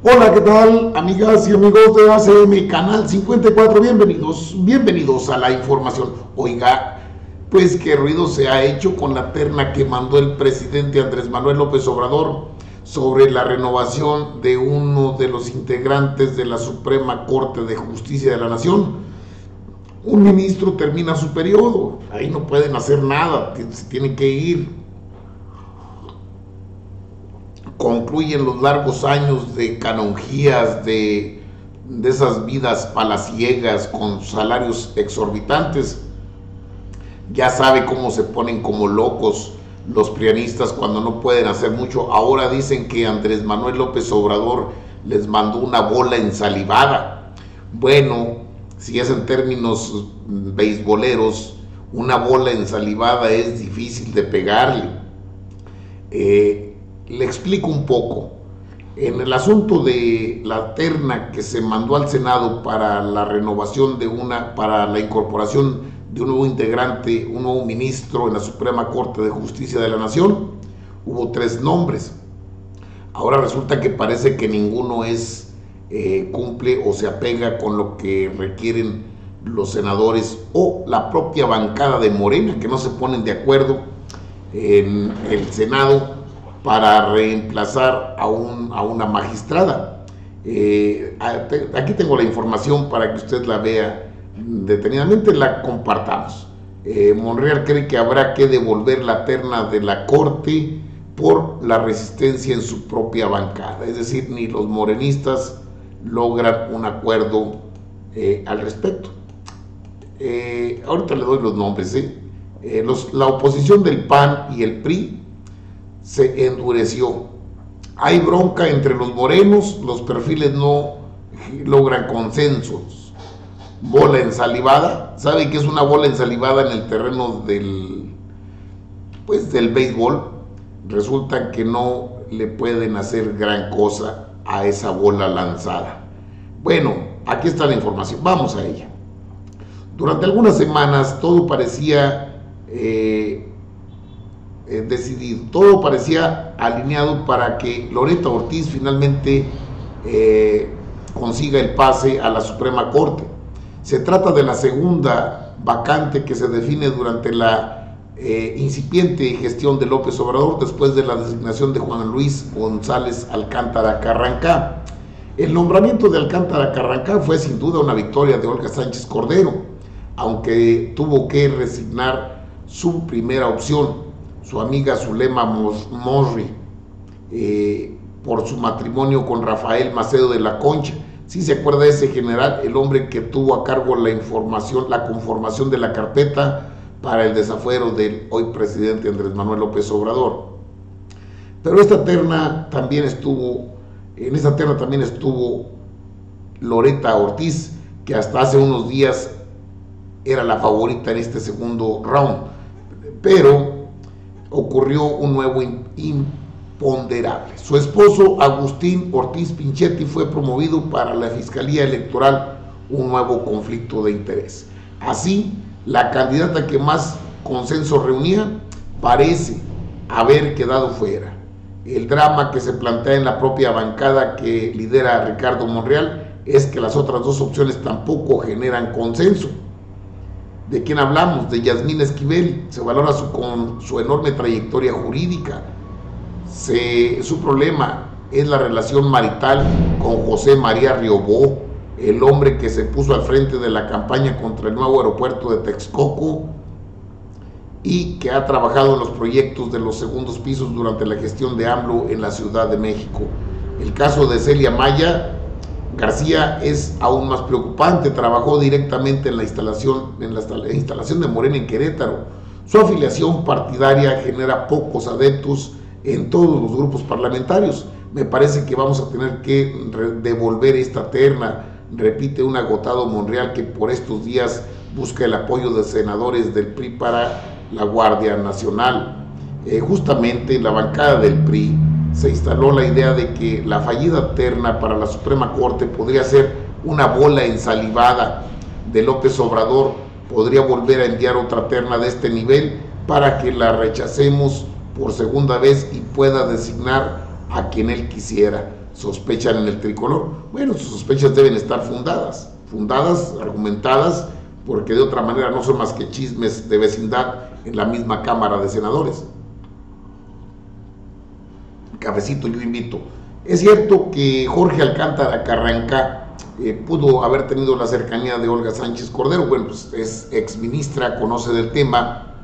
Hola, ¿qué tal, amigas y amigos de ACM Canal 54? Bienvenidos, bienvenidos a la información. Oiga, pues qué ruido se ha hecho con la terna que mandó el presidente Andrés Manuel López Obrador sobre la renovación de uno de los integrantes de la Suprema Corte de Justicia de la Nación. Un ministro termina su periodo, ahí no pueden hacer nada, se tienen que ir concluyen los largos años de canonjías, de, de esas vidas palaciegas con salarios exorbitantes. Ya sabe cómo se ponen como locos los prianistas cuando no pueden hacer mucho. Ahora dicen que Andrés Manuel López Obrador les mandó una bola ensalivada. Bueno, si es en términos beisboleros, una bola ensalivada es difícil de pegarle. Eh, le explico un poco. En el asunto de la terna que se mandó al Senado para la renovación de una, para la incorporación de un nuevo integrante, un nuevo ministro en la Suprema Corte de Justicia de la Nación, hubo tres nombres. Ahora resulta que parece que ninguno es, eh, cumple o se apega con lo que requieren los senadores o la propia bancada de Morena, que no se ponen de acuerdo en el Senado para reemplazar a, un, a una magistrada. Eh, aquí tengo la información para que usted la vea detenidamente, la compartamos. Eh, Monreal cree que habrá que devolver la terna de la Corte por la resistencia en su propia bancada, es decir, ni los morenistas logran un acuerdo eh, al respecto. ahorita le doy los nombres. La oposición del PAN y el PRI se endureció. Hay bronca entre los morenos, los perfiles no logran consensos. Bola ensalivada, ¿sabe qué es una bola ensalivada en el terreno del pues del béisbol? Resulta que no le pueden hacer gran cosa a esa bola lanzada. Bueno, aquí está la información, vamos a ella. Durante algunas semanas todo parecía eh, eh, decidido. Todo parecía alineado para que Loreta Ortiz finalmente eh, consiga el pase a la Suprema Corte. Se trata de la segunda vacante que se define durante la eh, incipiente gestión de López Obrador después de la designación de Juan Luis González Alcántara Carrancá. El nombramiento de Alcántara Carrancá fue sin duda una victoria de Olga Sánchez Cordero, aunque tuvo que resignar su primera opción, su amiga Zulema Morri, eh, por su matrimonio con Rafael Macedo de la Concha. Si se acuerda de ese general, el hombre que tuvo a cargo la información, la conformación de la carpeta para el desafuero del hoy presidente Andrés Manuel López Obrador. Pero esta terna también estuvo, en esta terna también estuvo Loreta Ortiz, que hasta hace unos días era la favorita en este segundo round. Pero ocurrió un nuevo imponderable. Su esposo, Agustín Ortiz Pinchetti, fue promovido para la Fiscalía Electoral, un nuevo conflicto de interés. Así, la candidata que más consenso reunía parece haber quedado fuera. El drama que se plantea en la propia bancada que lidera Ricardo Monreal es que las otras dos opciones tampoco generan consenso. ¿De quién hablamos? De Yasmín Esquivel. Se valora su, con su enorme trayectoria jurídica. su problema es la relación marital con José María Riobó, el hombre que se puso al frente de la campaña contra el nuevo aeropuerto de Texcoco y que ha trabajado en los proyectos de los segundos pisos durante la gestión de AMLO en la Ciudad de México. El caso de Celia Maya García es aún más preocupante, trabajó directamente en la instalación, en la instalación de Morena en Querétaro. Su afiliación partidaria genera pocos adeptos en todos los grupos parlamentarios. Me parece que vamos a tener que devolver esta terna, repite un agotado Monreal que por estos días busca el apoyo de senadores del PRI para la Guardia Nacional. Eh, justamente la bancada del PRI se instaló la idea de que la fallida terna para la Suprema Corte podría ser una bola ensalivada de López Obrador, podría volver a enviar otra terna de este nivel para que la rechacemos por segunda vez y pueda designar a quien él quisiera. sospechan en el tricolor. Bueno, sus sospechas deben estar fundadas, fundadas, argumentadas, porque de otra manera no son más que chismes de vecindad en la misma Cámara de Senadores. Cafecito, yo invito. Es cierto que Jorge Alcántara Carranca eh, pudo haber tenido la cercanía de Olga Sánchez Cordero, bueno, pues es exministra, conoce del tema.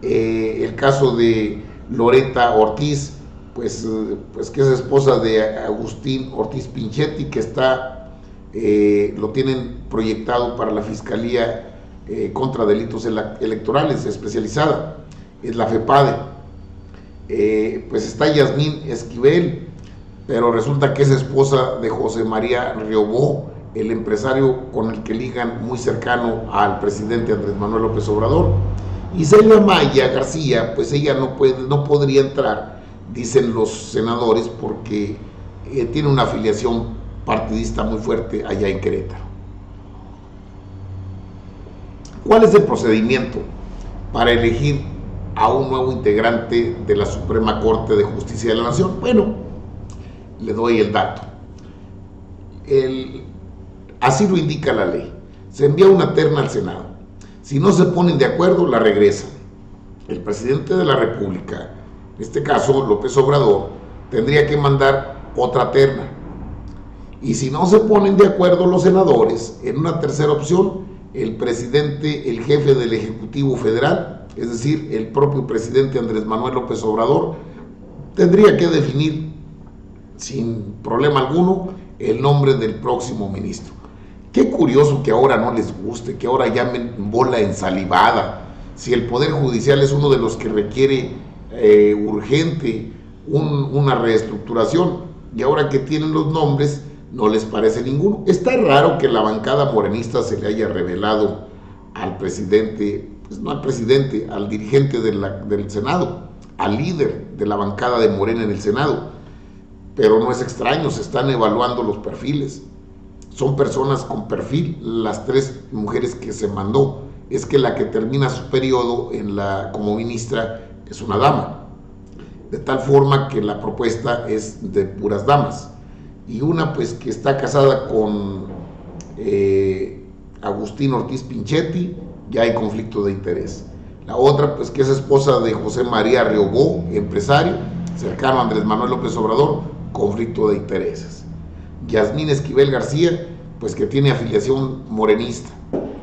Eh, el caso de Loreta Ortiz, pues, eh, pues que es esposa de Agustín Ortiz Pinchetti, que está, lo tienen proyectado para la Fiscalía contra Delitos Electorales especializada, es la FEPADE. Pues está Yasmín Esquivel, pero resulta que es esposa de José María Riobó, el empresario con el que ligan muy cercano al presidente Andrés Manuel López Obrador. Y Celia Maya García, pues ella no, puede, no podría entrar, dicen los senadores, porque eh, tiene una afiliación partidista muy fuerte allá en Querétaro. ¿Cuál es el procedimiento para elegir a un nuevo integrante de la Suprema Corte de Justicia de la Nación? Bueno, le doy el dato. así lo indica la ley. Se envía una terna al Senado. Si no se ponen de acuerdo, la regresan. El presidente de la República, en este caso López Obrador, tendría que mandar otra terna. Y si no se ponen de acuerdo los senadores, en una tercera opción, el presidente, el jefe del Ejecutivo Federal, es decir, el propio presidente Andrés Manuel López Obrador, tendría que definir sin problema alguno el nombre del próximo ministro. Qué curioso que ahora no les guste, que ahora llamen bola ensalivada. Si el Poder Judicial es uno de los que requiere eh, urgente una reestructuración y ahora que tienen los nombres no les parece ninguno. Está raro que la bancada morenista se le haya revelado al presidente, pues no al presidente, al dirigente del Senado, al líder de la bancada de Morena en el Senado pero no es extraño, se están evaluando los perfiles. Son personas con perfil, las tres mujeres que se mandó. Es que la que termina su periodo en la, como ministra es una dama. De tal forma que la propuesta es de puras damas. Y una pues que está casada con eh, Agustín Ortiz Pinchetti, ya hay conflicto de interés. La otra pues que es esposa de José María Riobó, empresario, cercano a Andrés Manuel López Obrador, conflicto de intereses. Yasmín Esquivel García, pues que tiene afiliación morenista,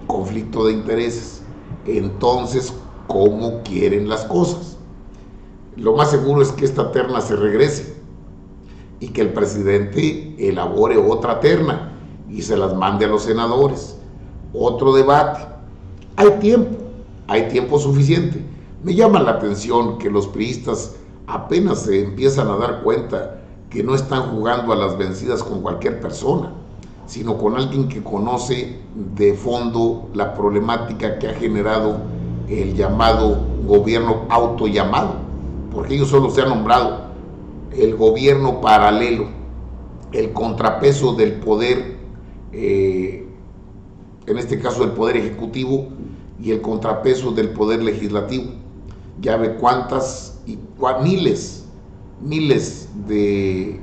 conflicto de intereses. Entonces, ¿cómo quieren las cosas? Lo más seguro es que esta terna se regrese y que el presidente elabore otra terna y se las mande a los senadores. Otro debate. Hay tiempo, hay tiempo suficiente. Me llama la atención que los priistas apenas se empiezan a dar cuenta que no están jugando a las vencidas con cualquier persona, sino con alguien que conoce de fondo la problemática que ha generado el llamado gobierno autollamado, porque ellos solo se han nombrado el gobierno paralelo, el contrapeso del poder, eh, en este caso del poder ejecutivo, y el contrapeso del poder legislativo. Ya ve cuántas y miles miles de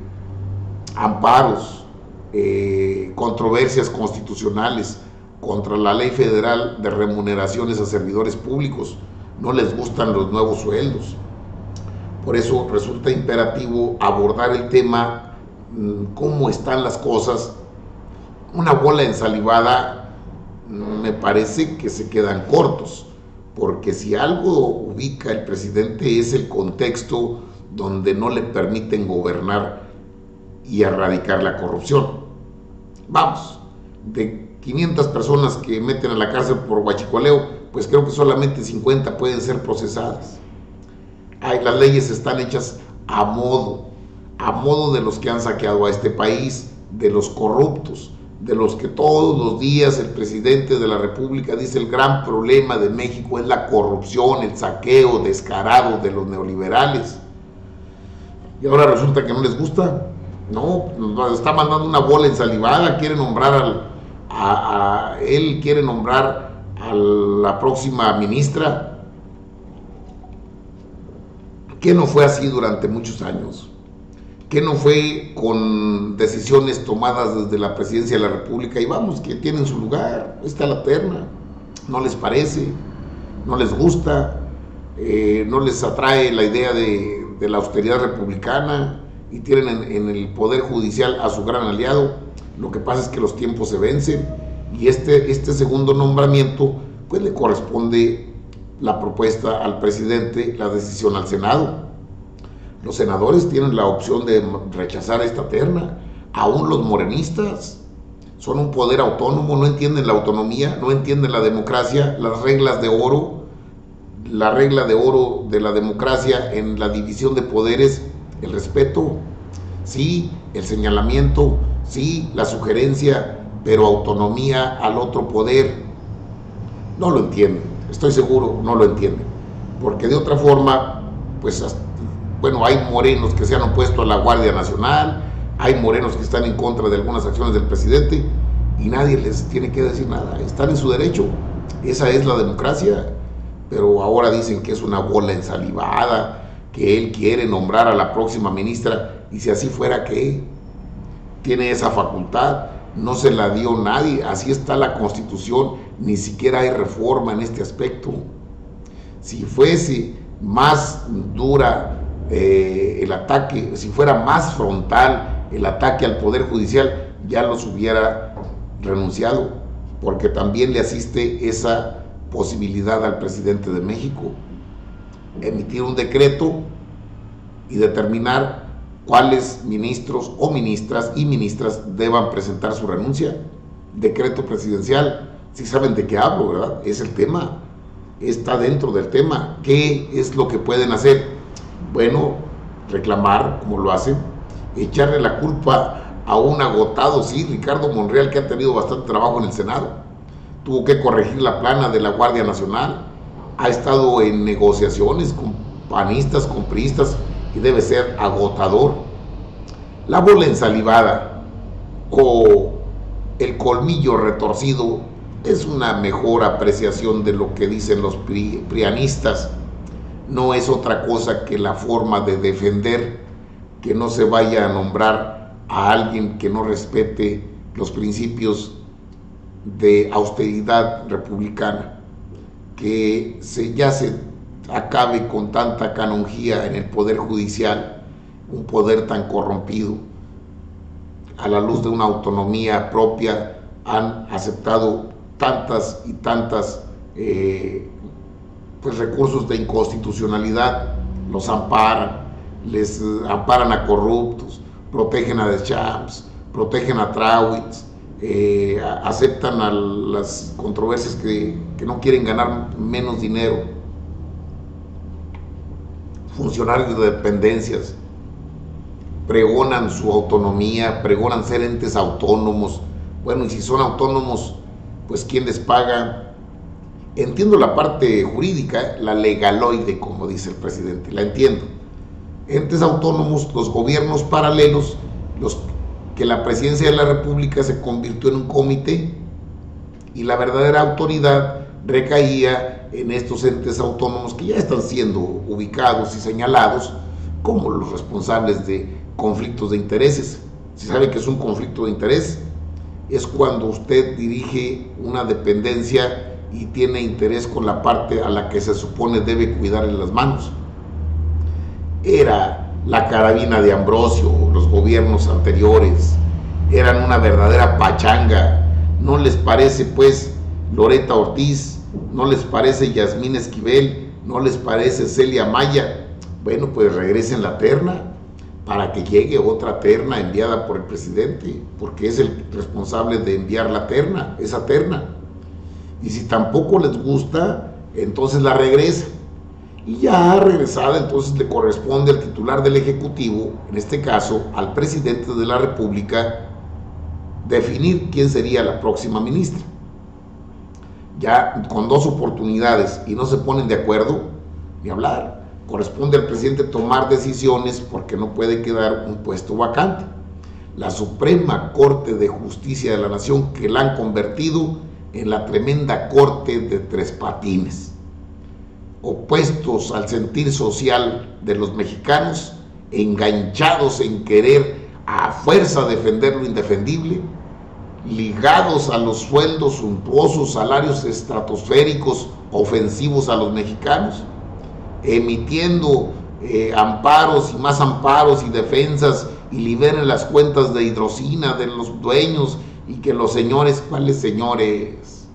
amparos, eh, controversias constitucionales contra la ley federal de remuneraciones a servidores públicos. No les gustan los nuevos sueldos. Por eso resulta imperativo abordar el tema, mm, cómo están las cosas. Una bola ensalivada me parece que se quedan cortos, porque si algo ubica el presidente es el contexto donde no le permiten gobernar y erradicar la corrupción. Vamos, de 500 personas que meten a la cárcel por guachicoleo, pues creo que solamente 50 pueden ser procesadas. Ay, las leyes están hechas a modo, a modo de los que han saqueado a este país, de los corruptos, de los que todos los días el presidente de la República dice el gran problema de México es la corrupción, el saqueo descarado de los neoliberales y ahora resulta que no les gusta. No, nos está mandando una bola ensalivada, quiere nombrar al, a, él, quiere nombrar a la próxima ministra. Que no fue así durante muchos años. Que no fue con decisiones tomadas desde la presidencia de la República y vamos, que tienen su lugar, está la terna, no les parece, no les gusta, eh, no les atrae la idea de, la austeridad republicana y tienen en, en, el Poder Judicial a su gran aliado. Lo que pasa es que los tiempos se vencen y este, este segundo nombramiento pues le corresponde la propuesta al presidente, la decisión al Senado. Los senadores tienen la opción de rechazar esta terna, aún los morenistas son un poder autónomo, no entienden la autonomía, no entienden la democracia, las reglas de oro, la regla de oro de la democracia en la división de poderes, el respeto, sí, el señalamiento, sí, la sugerencia, pero autonomía al otro poder, no lo entienden, estoy seguro, no lo entienden, porque de otra forma, pues bueno, hay morenos que se han opuesto a la Guardia Nacional, hay morenos que están en contra de algunas acciones del presidente y nadie les tiene que decir nada, están en su derecho, esa es la democracia, pero ahora dicen que es una bola ensalivada, que él quiere nombrar a la próxima ministra y si así fuera que tiene esa facultad, no se la dio nadie, así está la constitución, ni siquiera hay reforma en este aspecto. Si fuese más dura eh, el ataque, si fuera más frontal el ataque al Poder Judicial, ya los hubiera renunciado, porque también le asiste esa posibilidad al presidente de México, emitir un decreto y determinar cuáles ministros o ministras y ministras deban presentar su renuncia. Decreto presidencial, si saben de qué hablo, ¿verdad? Es el tema, está dentro del tema. ¿Qué es lo que pueden hacer? Bueno, reclamar, como lo hacen, echarle la culpa a un agotado, sí, Ricardo Monreal, que ha tenido bastante trabajo en el Senado. Tuvo que corregir la plana de la Guardia Nacional, ha estado en negociaciones con panistas, con priistas, y debe ser agotador. La bola ensalivada o el colmillo retorcido es una mejor apreciación de lo que dicen los prianistas no es otra cosa que la forma de defender que no se vaya a nombrar a alguien que no respete los principios de austeridad republicana, que se, ya se acabe con tanta canonjía en el Poder Judicial, un poder tan corrompido, a la luz de una autonomía propia, han aceptado tantas y tantas eh, pues, recursos de inconstitucionalidad, los amparan, les amparan a corruptos, protegen a Deschamps, protegen a Trawitz, eh, aceptan a las controversias que, que no quieren ganar menos dinero, funcionarios de dependencias, pregonan su autonomía, pregonan ser entes autónomos. Bueno, y si son autónomos, pues ¿quién les paga? Entiendo la parte jurídica, la legaloide, como dice el presidente, la entiendo. Entes autónomos, los gobiernos paralelos, los que la presidencia de la República se convirtió en un comité y la verdadera autoridad recaía en estos entes autónomos que ya están siendo ubicados y señalados como los responsables de conflictos de intereses. Si sabe que es un conflicto de interés, es cuando usted dirige una dependencia y tiene interés con la parte a la que se supone debe cuidarle las manos. Era la carabina de Ambrosio, los gobiernos anteriores, eran una verdadera pachanga. ¿No les parece pues Loreta Ortiz? ¿No les parece Yasmín Esquivel? ¿No les parece Celia Maya? Bueno, pues regresen la terna para que llegue otra terna enviada por el presidente, porque es el responsable de enviar la terna, esa terna y si tampoco les gusta, entonces la regresa. Y ya regresada, entonces le corresponde al titular del Ejecutivo, en este caso al presidente de la República, definir quién sería la próxima ministra. Ya con dos oportunidades y no se ponen de acuerdo, ni hablar. Corresponde al presidente tomar decisiones porque no puede quedar un puesto vacante. La Suprema Corte de Justicia de la Nación que la han convertido en la tremenda corte de tres patines, opuestos al sentir social de los mexicanos, enganchados en querer a fuerza defender lo indefendible, ligados a los sueldos suntuosos, salarios estratosféricos ofensivos a los mexicanos, emitiendo eh, amparos y más amparos y defensas y liberen las cuentas de hidrocina de los dueños y que los señores, ¿cuáles señores?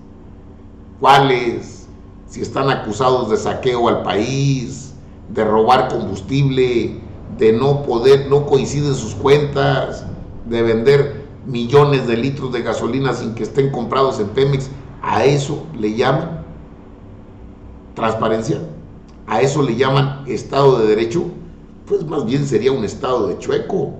¿Cuáles? Si están acusados de saqueo al país, de robar combustible, de no poder, no coinciden sus cuentas, de vender millones de litros de gasolina sin que estén comprados en Pemex, ¿a eso le llaman transparencia? ¿A eso le llaman Estado de Derecho? Pues más bien sería un Estado de chueco.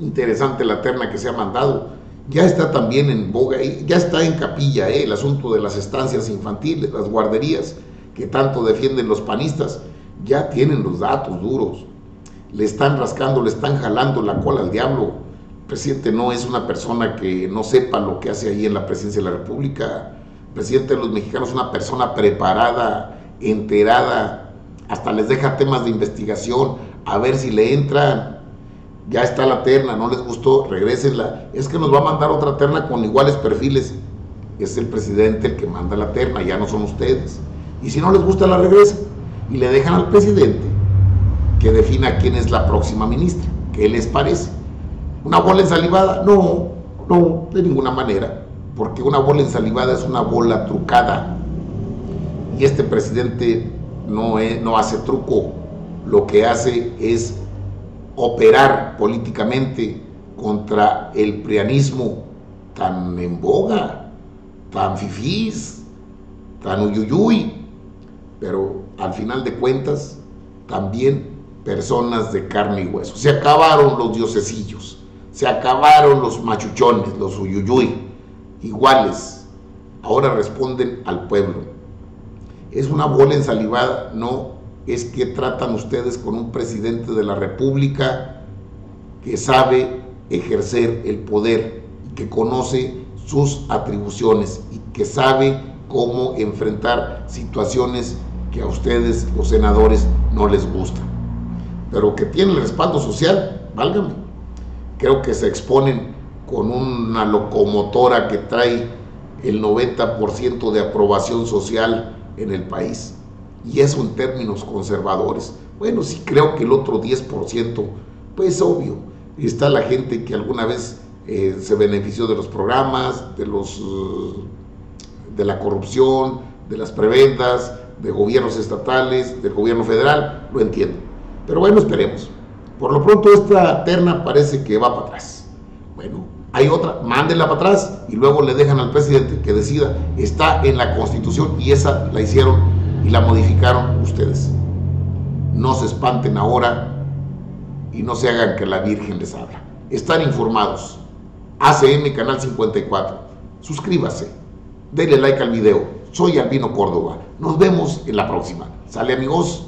Interesante la terna que se ha mandado. Ya está también en boga, ya está en capilla eh, el asunto de las estancias infantiles, las guarderías que tanto defienden los panistas. Ya tienen los datos duros. Le están rascando, le están jalando la cola al diablo. El presidente no es una persona que no sepa lo que hace ahí en la presidencia de la República. El presidente de los mexicanos es una persona preparada, enterada, hasta les deja temas de investigación, a ver si le entran. Ya está la terna, no les gustó, regrésenla. Es que nos va a mandar otra terna con iguales perfiles. Es el presidente el que manda la terna, ya no son ustedes. Y si no les gusta, la regresan y le dejan al presidente que defina quién es la próxima ministra. ¿Qué les parece? ¿Una bola ensalivada? No, no, de ninguna manera. Porque una bola ensalivada es una bola trucada y este presidente no, no hace truco, lo que hace es operar políticamente contra el prianismo tan en boga, tan fifís, tan uyuyuy, pero al final de cuentas también personas de carne y hueso. Se acabaron los diosesillos, se acabaron los machuchones, los uyuyuy, iguales, ahora responden al pueblo es una bola ensalivada, no, es que tratan ustedes con un presidente de la República que sabe ejercer el poder que conoce sus atribuciones y que sabe cómo enfrentar situaciones que a ustedes, los senadores, no les gustan. Pero que tiene el respaldo social, válgame. Creo que se exponen con una locomotora que trae el 90% de aprobación social en el país. Y eso en términos conservadores. Bueno, sí creo que el otro 10%, pues obvio, está la gente que alguna vez eh, se benefició de los programas, de, los, de la corrupción, de las prebendas, de gobiernos estatales, del gobierno federal, lo entiendo. Pero bueno, esperemos. Por lo pronto esta terna parece que va para atrás. Bueno, hay otra, mándenla para atrás y luego le dejan al presidente que decida. Está en la constitución y esa la hicieron y la modificaron ustedes. No se espanten ahora y no se hagan que la Virgen les habla. Están informados. ACM Canal 54. Suscríbase. Denle like al video. Soy Albino Córdoba. Nos vemos en la próxima. ¿Sale amigos?